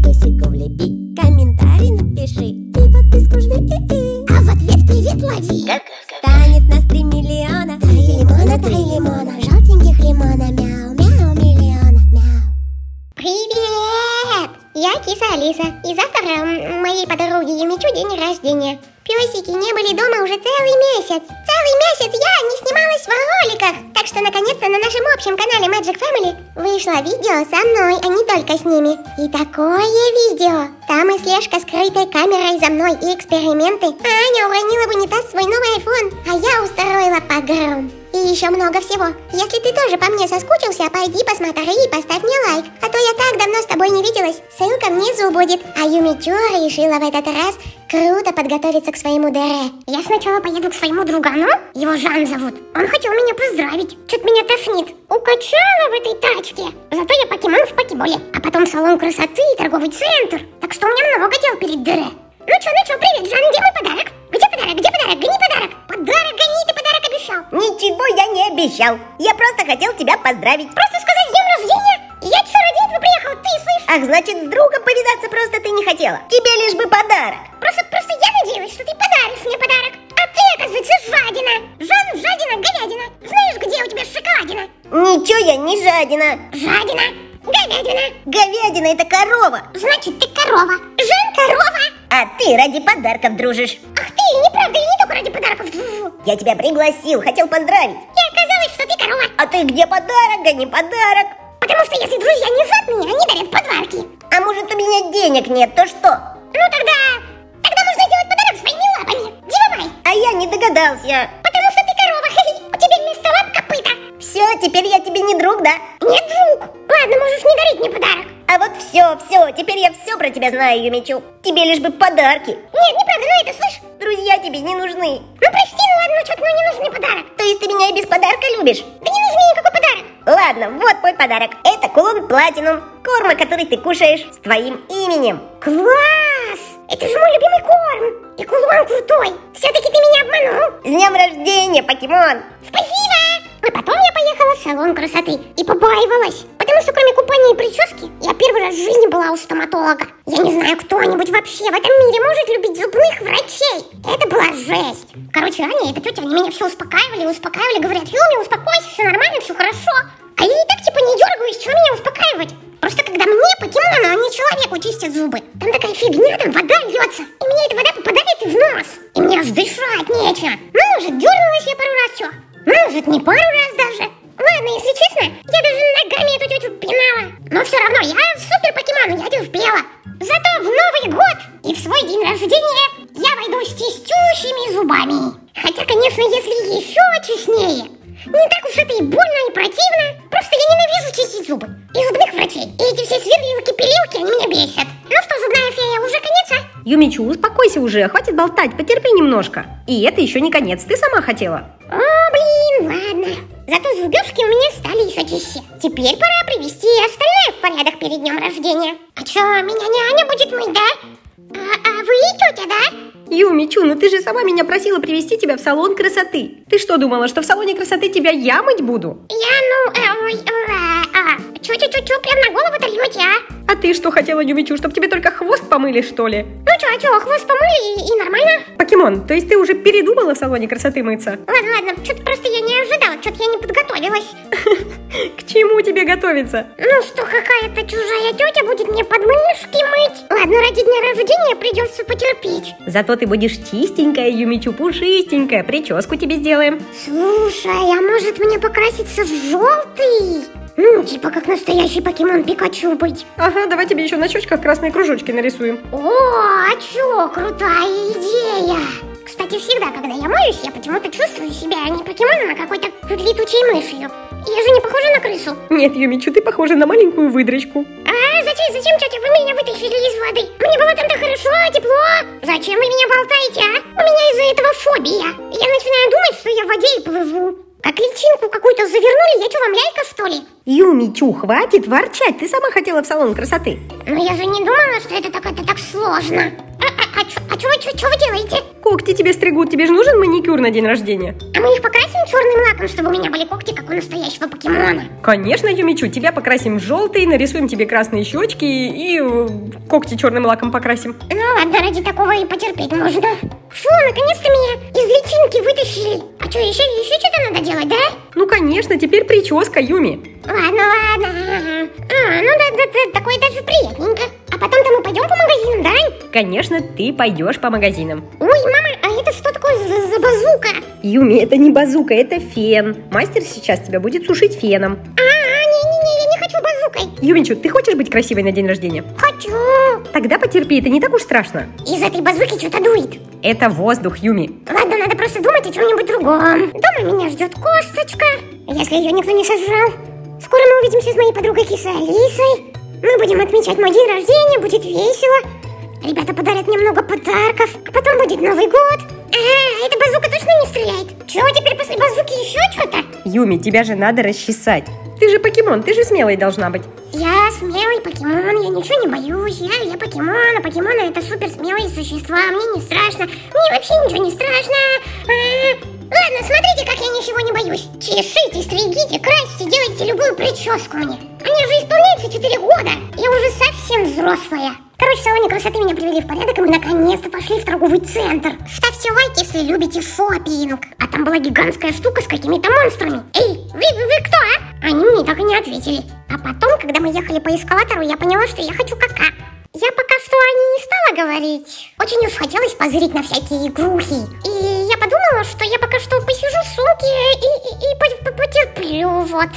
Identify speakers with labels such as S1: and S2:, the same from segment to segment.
S1: видосику влепи Комментарий напиши. И подписку жми и -и. А в ответ привет лови. Станет нас три миллиона. Три лимона, три лимона
S2: Я киса Алиса, и завтра м, моей подруги Юмичу день рождения. Песики не были дома уже целый месяц. Целый месяц я не снималась в роликах. Так что наконец-то на нашем общем канале Magic Family вышло видео со мной, а не только с ними. И такое видео. Там и слежка скрытой камерой за мной, и эксперименты. Аня уронила в унитаз свой новый iPhone, а я устроила погром. И еще много всего. Если ты тоже по мне соскучился, пойди посмотри и поставь мне лайк. А то я так давно с тобой не виделась. Ссылка внизу будет. А Юмичу решила в этот раз круто подготовиться к своему ДР. Я сначала поеду к своему другану, его Жан зовут. Он хотел меня поздравить. Чуть меня тошнит. Укачала в этой тачке. Зато я покемон в покеболе. А потом салон красоты и торговый центр. Так что у меня много дел перед ДР. Ну чё, ну чё, привет, Жан, где мой подарок? Где подарок, где подарок? Гони подарок. Подарок
S3: Ничего я не обещал. Я просто хотел тебя поздравить.
S2: Просто сказать днем рождения? Я что, ради этого приехал, ты слышишь?
S3: Ах, значит, с другом повидаться просто ты не хотела. Тебе лишь бы подарок.
S2: Просто, просто я надеялась, что ты подаришь мне подарок. А ты, оказывается, жадина. Жан, жадина, говядина. Знаешь, где у тебя шоколадина?
S3: Ничего я не жадина.
S2: Жадина, говядина.
S3: Говядина это корова.
S2: Значит, ты корова. Жан, корова.
S3: А ты ради подарков дружишь.
S2: Я
S3: тебя пригласил, хотел поздравить.
S2: И оказалось, что ты корова.
S3: А ты где подарок, гони подарок.
S2: Потому что если друзья не жадные, они дарят подарки.
S3: А может у меня денег нет, то что?
S2: Ну тогда... Тогда можно сделать подарок своими лапами. Девай.
S3: А я не догадался.
S2: Потому что ты корова. У тебя вместо лап копыта.
S3: Все, теперь я тебе не друг, да?
S2: Нет, друг. Ладно, можешь не дарить мне подарок.
S3: А вот все, все, теперь я все про тебя знаю, Юмичу. Тебе лишь бы подарки.
S2: Нет, неправда, ну это слышь.
S3: Друзья тебе не нужны.
S2: Ну прости, ну ладно, что-то ну не нужен мне подарок.
S3: То есть ты меня и без подарка любишь?
S2: Да не нужен мне никакой подарок.
S3: Ладно, вот мой подарок. Это кулон платинум, корма, который ты кушаешь с твоим именем.
S2: Класс! Это же мой любимый корм. И кулон крутой. Все-таки ты меня обманул.
S3: С днем рождения, покемон!
S2: Спасибо! А потом я поехала в салон красоты и побаивалась. Потому что кроме купания и прически, я первый раз в жизни была у стоматолога. Я не знаю, кто-нибудь вообще в этом мире может любить зубных врачей. Это была жесть. Короче, Аня и эта тетя, они меня все успокаивали, успокаивали, говорят, Юми, успокойся, все нормально, все хорошо. А я и так типа не дергаюсь, чего меня успокаивать? Просто когда мне, покемону, а не человеку чистят зубы, там такая фигня, там вода льется, и мне эта вода попадает в нос, и мне аж дышать нечем. Ну, может, дернулась я пару раз, что? Может, не пару раз даже. Ладно, если честно, я они меня бесят. Ну что, зубная фея, уже конец, а?
S4: Юмичу, успокойся уже, хватит болтать, потерпи немножко. И это еще не конец, ты сама хотела.
S2: О, блин, ладно. Зато зубёшки у меня стали еще чище. Теперь пора привести и остальное в порядок перед днем рождения. А чё, меня няня будет мыть, да? А, а вы тетя, да?
S4: Юмичу, ну ты же сама меня просила привести тебя в салон красоты. Ты что думала, что в салоне красоты тебя я мыть буду?
S2: Я, ну, э, ой, э, а, чё-чё-чё, прям на голову-то льёте, а?
S4: А ты что хотела, Юмичу, чтобы тебе только хвост помыли, что ли?
S2: Ну чё, а чё, хвост помыли и, и нормально?
S4: Покемон, то есть ты уже передумала в салоне красоты мыться?
S2: Ладно, ладно, что-то просто я не ожидала, что-то я не подготовилась.
S4: К чему тебе готовиться?
S2: Ну что, какая-то чужая тетя будет мне подмышки мыть? Ладно, ради дня рождения придется потерпеть.
S4: Зато ты будешь чистенькая, Юмичу, пушистенькая, прическу тебе сделаем.
S2: Слушай, а может мне покраситься в желтый? Ну, типа как настоящий покемон Пикачу быть.
S4: Ага, давай тебе еще на щечках красные кружочки нарисуем.
S2: О, а чё, крутая идея! Кстати, всегда, когда я моюсь, я почему-то чувствую себя не покемоном, а какой-то летучей мышью. Я же не похожа на крысу.
S4: Нет, Юмичу, ты похожа на маленькую выдрочку.
S2: А зачем, зачем, тетя, вы меня вытащили из воды? Мне было там-то хорошо, тепло. Зачем вы меня болтаете, а? У меня из-за этого фобия. Я начинаю думать, что я в воде и плыву. Как личинку какую-то завернули, я что, вам лялька, что ли?
S4: Юмичу, хватит ворчать, ты сама хотела в салон красоты.
S2: Но я же не думала, что это так, это так сложно. А, а- что а чё вы, чё, чё вы делаете?
S4: Когти тебе стригут, тебе же нужен маникюр на день рождения?
S2: А мы их покрасим черным лаком, чтобы у меня были когти, как у настоящего покемона.
S4: Конечно, Юмичу, тебя покрасим желтый, нарисуем тебе красные щечки и э, когти черным лаком покрасим.
S2: Ну ладно, ради такого и потерпеть можно. Фу, наконец-то меня из личинки вытащили. А что, еще, еще что-то надо делать, да?
S4: Ну, конечно, теперь прическа, Юми.
S2: Ладно, ладно. А, ну да, да, да, такое даже приятненько. А потом-то мы пойдем по магазинам, да?
S4: Конечно, ты пойдешь по магазинам.
S2: Ой, мама, а это что такое за, за базука?
S4: Юми, это не базука, это фен. Мастер сейчас тебя будет сушить феном.
S2: А, не-не-не, я не хочу базукой.
S4: Юмичу, ты хочешь быть красивой на день рождения?
S2: Хочу.
S4: Тогда потерпи, это не так уж страшно.
S2: Из этой базуки что-то дует.
S4: Это воздух, Юми.
S2: Ладно, надо просто думать о чем-нибудь другом. Дома меня ждет косточка, если ее никто не сожрал. Скоро мы увидимся с моей подругой Киса Алисой. Мы будем отмечать мой день рождения, будет весело. Ребята подарят мне много подарков, а потом будет Новый год. А, эта базука точно не стреляет? Чего теперь после базуки еще что-то?
S4: Юми, тебя же надо расчесать. Ты же покемон, ты же смелой должна быть.
S2: Я смелый покемон, я ничего не боюсь, я, я покемон, а покемоны это супер смелые существа, мне не страшно, мне вообще ничего не страшно. А, ладно, смотрите, как я ничего не боюсь. Чешите, стригите, делайте любую прическу мне. Же исполняется 4 года, я уже совсем взрослая. Короче, в салоне красоты меня привели в порядок, и мы наконец-то пошли в торговый центр. Ставьте лайк, если любите шопинг. А там была гигантская штука с какими-то монстрами. Эй, вы, вы, кто, а? Они мне так и не ответили. А потом, когда мы ехали по эскалатору, я поняла, что я хочу кака. Я пока что о ней не стала говорить. Очень уж хотелось позырить на всякие игрухи. И я подумала, что я пока что посижу в сумке и, и, и по- по- потерплю, вот.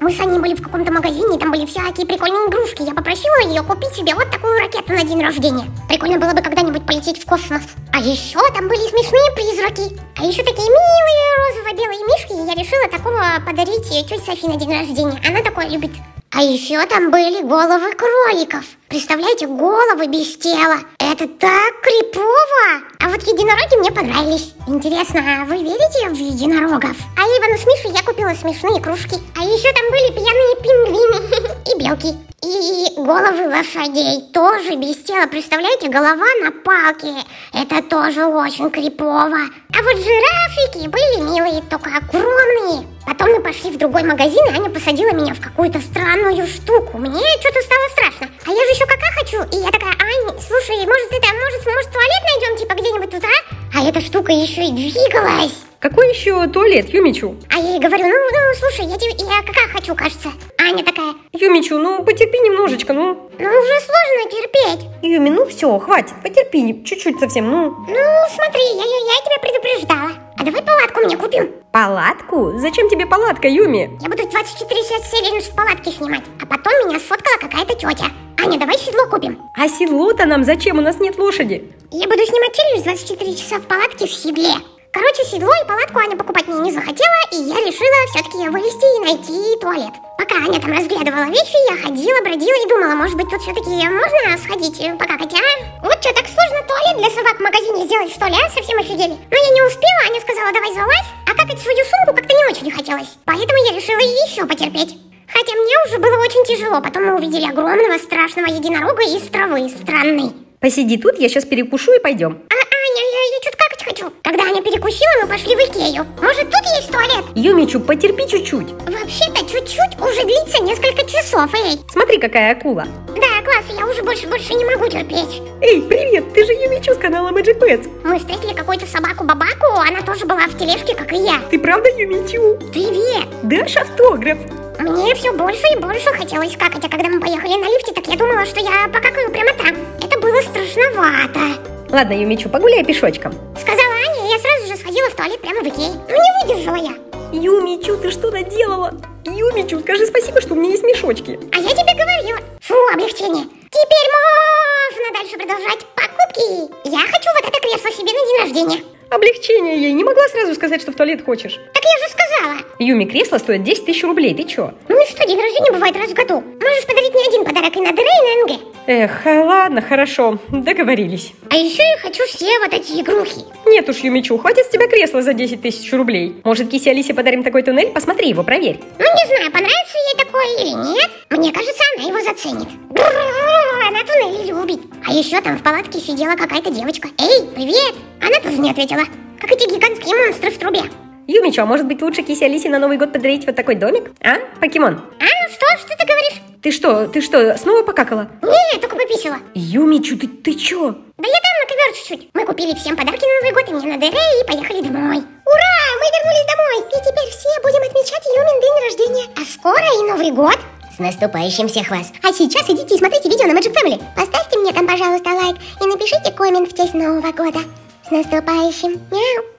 S2: Мы с Аней были в каком-то магазине, там были всякие прикольные игрушки. Я попросила ее купить себе вот такую ракету на день рождения. Прикольно было бы когда-нибудь полететь в космос. А еще там были смешные призраки. А еще такие милые розово-белые мишки. И я решила такого подарить тете Софи на день рождения. Она такое любит. А еще там были головы кроликов. Представляете, головы без тела. Это так крипово. А вот единороги мне понравились. Интересно, а вы верите в единорогов? А Ивану с Мишей я купила смешные кружки. А еще там были пьяные пингвины и белки. И головы лошадей тоже без тела. Представляете, голова на палке. Это тоже очень крипово. А вот жирафики были милые, только огромные. Потом мы пошли в другой магазин, и Аня посадила меня в какую-то странную штуку. Мне что-то стало страшно. А я же еще кака хочу. И я такая, Ань, слушай, может это, может, может туалет найдем, типа где-нибудь тут, а? А эта штука еще и двигалась.
S4: Какой еще туалет, Юмичу?
S2: А я ей говорю, ну, ну, слушай, я тебе, я кака хочу, кажется. Аня такая,
S4: Юмичу, ну потерпи немножечко, ну.
S2: ну уже сложно терпеть.
S4: Юми, ну все, хватит, потерпи, чуть-чуть совсем, ну.
S2: Ну, смотри, я, я, я тебя предупреждала. А давай палатку мне купим.
S4: Палатку? Зачем тебе палатка, Юми?
S2: Я буду 24 7 в палатке снимать. А потом меня сфоткала какая-то тетя. Аня, давай седло купим.
S4: А седло-то нам зачем? У нас нет лошади.
S2: Я буду снимать челлендж 24 часа в палатке в седле. Короче, седло и палатку Аня покупать мне не захотела, и я решила все-таки вылезти и найти туалет. Пока Аня там разглядывала вещи, я ходила, бродила и думала, может быть, тут все-таки можно сходить э, покакать, а? Вот что, так сложно туалет для собак в магазине сделать, что ли, а? Совсем офигели. Но я не успела, Аня сказала, давай залазь, а какать свою сумку как-то не очень хотелось. Поэтому я решила еще потерпеть. Хотя мне уже было очень тяжело, потом мы увидели огромного страшного единорога из травы странный.
S4: Посиди тут, я сейчас перекушу и пойдем.
S2: А, Аня, я, я что-то какать хочу. Когда Аня перекусила, мы пошли в Икею. Может, тут есть туалет?
S4: Юмичу, потерпи чуть-чуть.
S2: Вообще-то чуть-чуть уже длится несколько часов, эй.
S4: Смотри, какая акула.
S2: Да, класс, я уже больше-больше не могу терпеть.
S4: Эй, привет, ты же Юмичу с канала Magic Pets.
S2: Мы встретили какую-то собаку-бабаку, она тоже была в тележке, как и я.
S4: Ты правда Юмичу?
S2: Привет!
S4: Дашь автограф?
S2: Мне все больше и больше хотелось какать, а когда мы поехали на лифте, так я думала, что я покакаю прямо там. Это было страшновато.
S4: Ладно, Юмичу, погуляй пешочком.
S2: Сказала Аня, сходила в туалет прямо в Икее. Ну не выдержала я.
S4: Юмичу, ты что наделала? Юмичу, скажи спасибо, что у меня есть мешочки.
S2: А я тебе говорила. Фу, облегчение. Теперь можно дальше продолжать покупки. Я хочу вот это кресло себе на день рождения.
S4: Облегчение ей, не могла сразу сказать, что в туалет хочешь.
S2: Так я же сказала.
S4: Юми, кресло стоит 10 тысяч рублей, ты чё?
S2: Ну и что, день рождения бывает раз в году. Можешь подарить мне один подарок и на ДР, и на НГ.
S4: Эх, ладно, хорошо, договорились.
S2: А еще я хочу все вот эти игрухи.
S4: Нет уж, Юмичу, хватит с тебя кресла за 10 тысяч рублей. Может, Кисе Алисе подарим такой туннель? Посмотри его, проверь.
S2: Ну не знаю, понравится ей такое или нет. Мне кажется, она его заценит. Бррр, Она туннели любит. А еще там в палатке сидела какая-то девочка. Эй, привет! Она тоже не ответила. Как эти гигантские монстры в трубе.
S4: Юми, что, может быть лучше Кисе Алисе на Новый год подарить вот такой домик? А, покемон?
S2: А, что? Что ты говоришь?
S4: Ты что, ты что, снова покакала?
S2: Не, только пописала.
S4: Юми, чё, ты, ты чё?
S2: Да я там на ковер чуть-чуть. Мы купили всем подарки на Новый год и мне на ДР и поехали домой. Ура, мы вернулись домой. И теперь все будем отмечать Юмин день рождения. А скоро и Новый год.
S3: С наступающим всех вас!
S2: А сейчас идите и смотрите видео на Magic Family. Поставьте мне там, пожалуйста, лайк и напишите коммент в честь Нового года. С наступающим! Мяу!